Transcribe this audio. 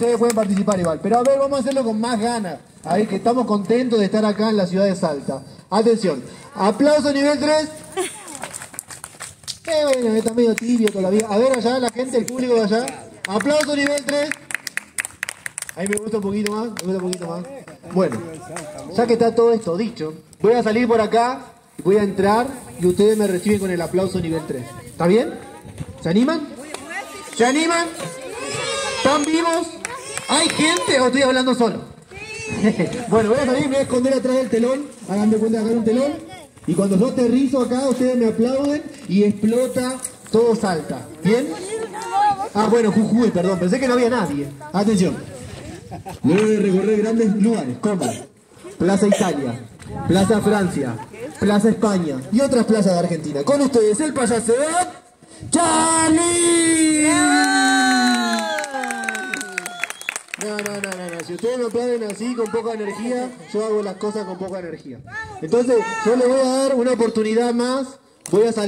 Ustedes pueden participar igual. Pero a ver, vamos a hacerlo con más ganas. A ver, que estamos contentos de estar acá en la ciudad de Salta. Atención. Aplauso nivel 3. Qué bueno, está medio tibio todavía. A ver allá, la gente, el público de allá. Aplauso nivel 3. Ahí me gusta un poquito más, me gusta un poquito más. Bueno, ya que está todo esto dicho, voy a salir por acá, voy a entrar y ustedes me reciben con el aplauso nivel 3. ¿Está bien? ¿Se animan? ¿Se animan? ¿Están vivos? ¿Hay gente o estoy hablando solo? bueno, voy a salir, me voy a esconder atrás del telón. Hagan de cuenta acá hay un telón. Y cuando yo aterrizo acá, ustedes me aplauden y explota, todo salta. ¿Bien? Ah, bueno, Jujuy, perdón, pensé que no había nadie. Atención. Luego de recorrer grandes lugares como Plaza Italia, Plaza Francia, Plaza España y otras plazas de Argentina. Con ustedes, el payaso Charlie. No, no, no. Si ustedes me aplauden así, con poca energía, yo hago las cosas con poca energía. Entonces, yo les voy a dar una oportunidad más. Voy a salir.